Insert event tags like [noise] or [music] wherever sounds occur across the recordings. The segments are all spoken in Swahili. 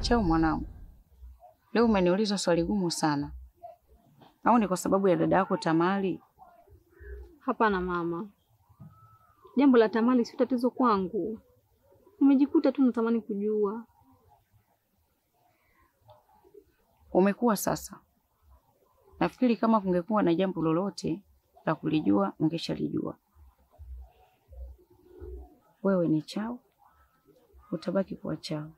Chao mwanangu, leo umeniuliza swali gumu sana, au ni kwa sababu ya dada yako Tamali? Hapana mama, jambo la Tamali sio tatizo kwangu. Nimejikuta tu natamani kujua. Umekuwa sasa. Nafikiri kama kungekuwa na jambo lolote la kulijua ungeshalijua. Wewe ni chao, utabaki kuwa chao.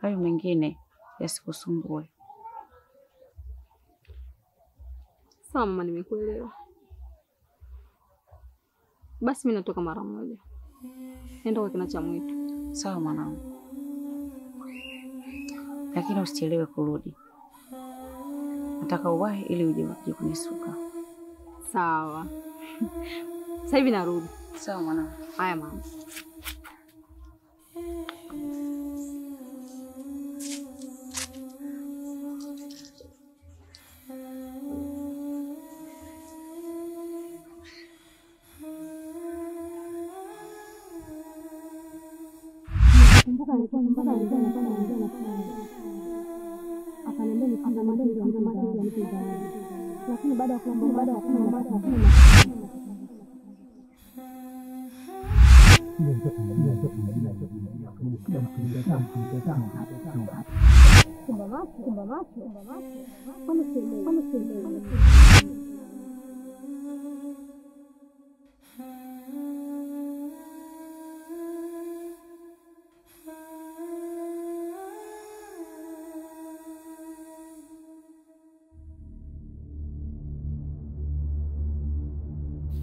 Hayo mengine yasikusumbue. Sawa mama, nimekuelewa. Basi mimi natoka mara moja, nenda kwa kina cha mwitu. Sawa mwanangu, lakini usichelewe kurudi. Nataka uwahi ili uje uje kunisuka. Sawa. [laughs] Sasa hivi narudi. Sawa mwanangu. Haya mama lakini baada ya kuomba baada ya kuomba baada ya kuomba Kumba macho, kumba macho, kumba macho, kumba macho, kumba macho.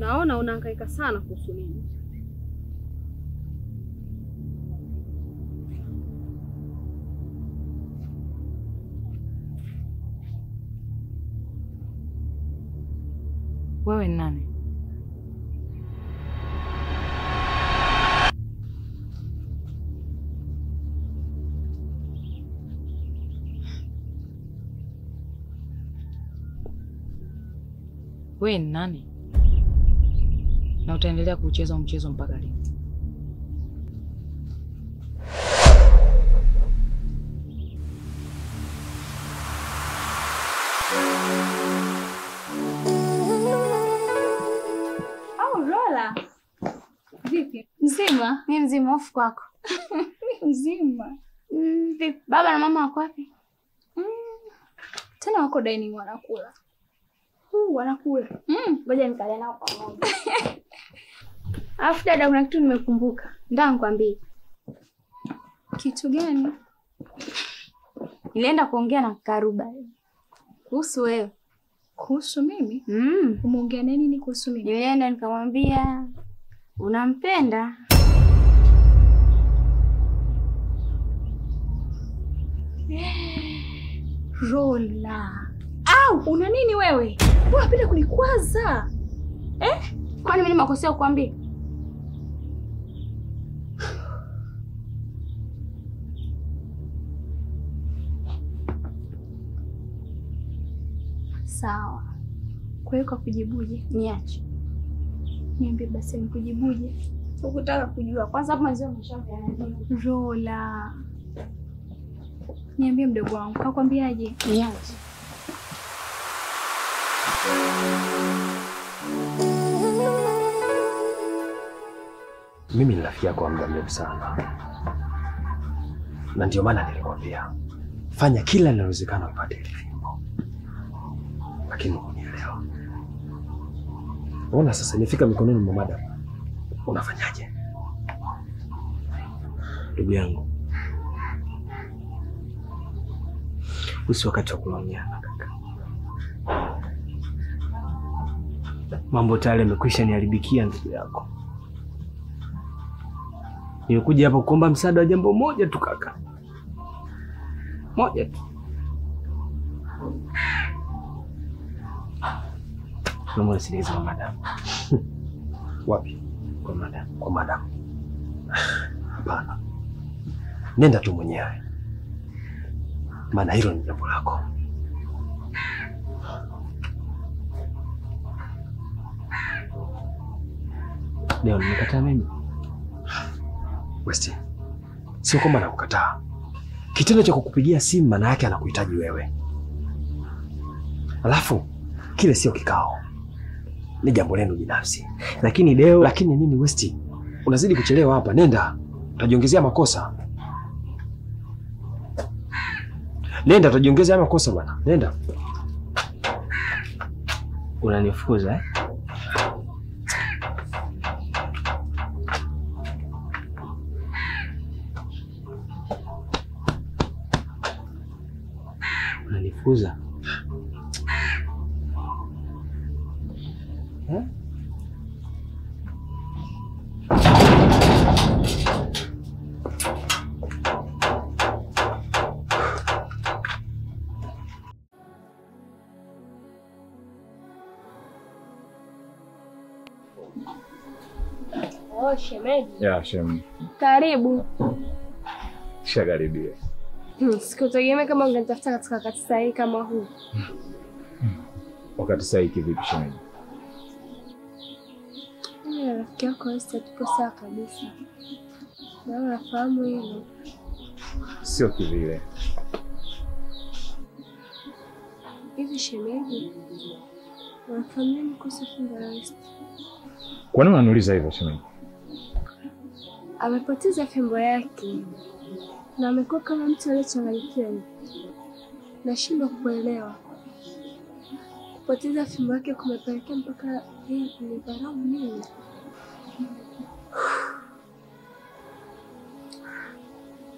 Naona unahangaika sana kuhusu nini? Wewe ni nani? Wewe ni nani? Na utaendelea kucheza mchezo mpaka lini? Au Lola. Vipi? Mzima? Mi mzima, hofu kwako. [laughs] Mzima. Mm, vipi? Baba na mama wako wapi? Tena wako dining wanakula. Huu wanakula. Mm. Ngoja nikale nao pamoja. [laughs] Alafu dada, kuna kitu nimekumbuka, ndaa nikwambie. Kitu gani? Nilienda kuongea na Karuba kuhusu wewe. Kuhusu mimi? Mm. Umeongea na nini kuhusu mimi? Nilienda nikamwambia unampenda. Rola. Au, una nini wewe? Mbona unapenda kunikwaza? Eh? Kwani mimi nimekosea kukwambia? Sawa. Kwa hiyo kwa kujibuje? Niache. Niambie basi nikujibuje. Ukutaka kujua. Kwanza hapo mwanzo umeshaambia nini? Rola. Niambie mdogo wangu, kakwambiaje? Niache. Mimi ni rafiki yako wa muda mrefu sana, na ndio maana nilikwambia fanya kila linalowezekana upate lakini hunielewa. Ona sasa imefika mikononi mwa madam, unafanyaje? Ndugu yangu, usi wakati wa kulaumiana kaka. Mambo tayari yamekwisha niharibikia ndugu yako. Nimekuja hapa kuomba msaada wa jambo moja tu kaka, moja tu. Naomba nisindikize kwa madam. [laughs] Wapi? Kwa madam. Kwa madam. Hapana. Nenda tu mwenyewe. Maana hilo ni jambo lako. Leo nimekataa mimi. Westi. Sio kwamba nakukataa. Kitendo cha kukupigia simu maana yake anakuhitaji wewe. Alafu kile sio kikao ni jambo lenu binafsi. Lakini leo. Lakini nini Westi, unazidi kuchelewa hapa. Nenda, utajiongezea makosa. Nenda, utajiongezea makosa bwana. Nenda. unanifukuza eh? Unanifukuza Oh, shemeji. Yeah, shem, Karibu. Shagaribia. Hmm, Sikutegemea kama ungenitafuta katika wakati sahihi kama huu. Wakati sahihi kivipi shemeji? Mimi rafiki yako Esther tupo sawa kabisa. Na wewe unafahamu hilo. Sio kivile. Hivi shemeji, unafahamu nini kuhusu Esther? Kwa nini unaniuliza hivyo shemeji? Amepoteza fimbo yake na amekuwa kama mtu aliyechanganyikiwa. Nashindwa kuelewa. Kupoteza fimbo yake kumepelekea mpaka yeye kunidharau mimi.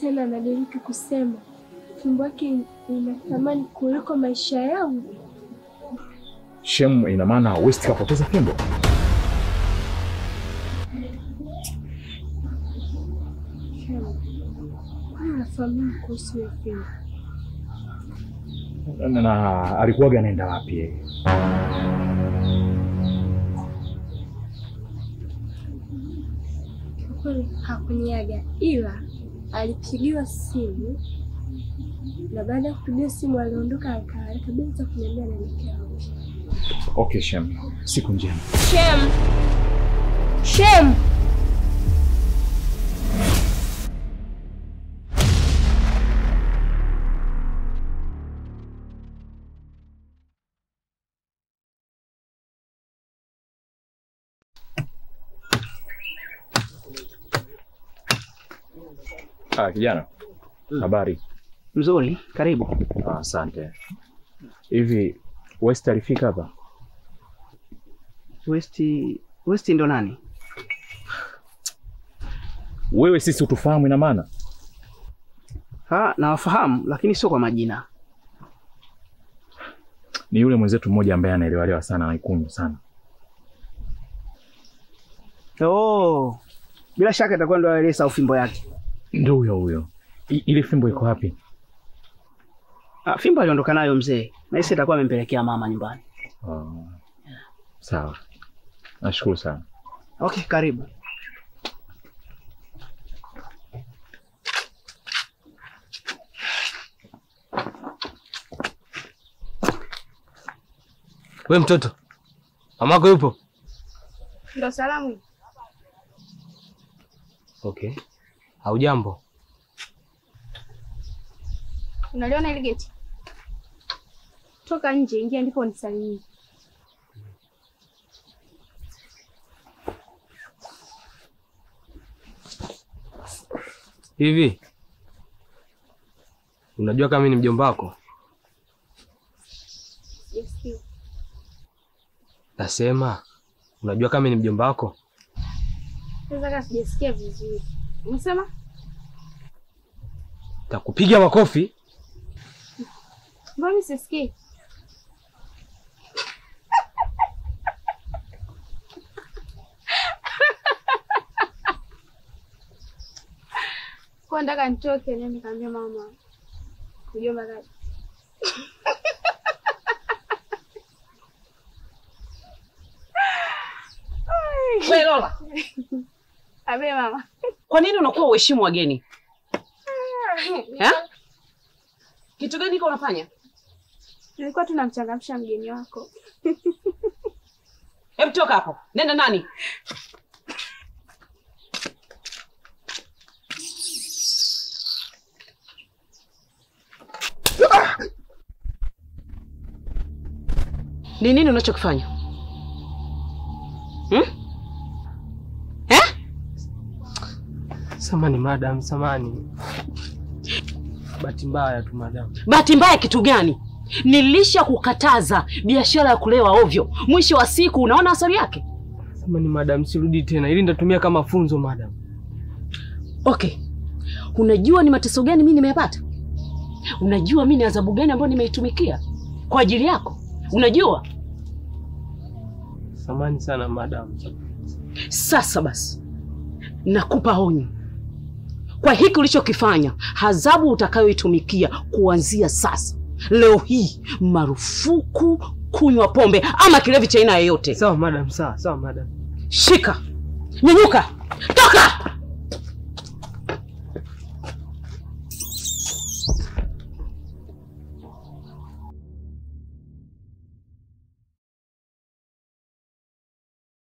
Tena anadiriki kusema fimbo yake ina thamani kuliko maisha yangu. Shemu, ina maana hauwezi kupoteza fimbo? Nini kuhusu? Na, alikuwaga anaenda wapi yeye? Kweli hakuniaga, ila alipigiwa simu na baada ya kupigiwa simu aliondoka akaarika bila kuniambia anaelekea wapi. Okay Shem, siku njema. Shem! Shem! Ah, kijana. Habari. Mzuri, karibu. Ah, Asante. Hivi West alifika hapa? West West ndo nani? Wewe sisi utufahamu ina maana? Ha, nawafahamu lakini sio kwa majina. Ni yule mwenzetu mmoja ambaye anaelewalewa sana anaikunywa sana. Oh, bila shaka itakuwa ndo aeleza ufimbo yake. Ndio huyo huyo. Ile fimbo iko wapi? Ah, fimbo aliondoka nayo mzee, na hisi atakuwa amempelekea mama nyumbani. Ah, sawa. Nashukuru sana. Okay, karibu. We mtoto, mamako yupo? Ndo salamu. Okay. Haujambo? Unaliona ile geti? Toka nje, ingia ndipo unisalimie. Hivi unajua kama mimi ni mjomba wako? Yes, Nasema unajua kama mimi ni mjomba wako? sasa kama sijasikia vizuri. Unasema? Takupiga makofi. Mbona mimi sisikii? Kwa nataka nitoke nini, nikamwambia mama. Mjomba kaja. Wewe Lola, Abe mama. Kwa nini unakuwa uheshimu wageni? Ah, eh? Kitu gani iko unafanya? Nilikuwa tunamchangamsha mgeni wako. [laughs] Hebu toka hapo, nenda nani? Ni nini unachokifanya hmm? Samani madam, samani. Bahati mbaya tu madam. Bahati mbaya kitu gani? Nilisha kukataza biashara ya kulewa ovyo. Mwisho wa siku unaona athari yake. Samani madam, sirudi tena. Ili nitatumia kama funzo madam. Okay, unajua ni mateso gani mimi nimeyapata? Unajua mimi ni adhabu gani ambayo nimeitumikia kwa ajili yako? Unajua? Samani sana madam. Sasa basi, nakupa onyo kwa hiki ulichokifanya, adhabu utakayoitumikia kuanzia sasa, leo hii, marufuku kunywa pombe ama kilevi cha aina yoyote. Sawa madam, sawa sawa madam. Shika, nyanyuka, toka!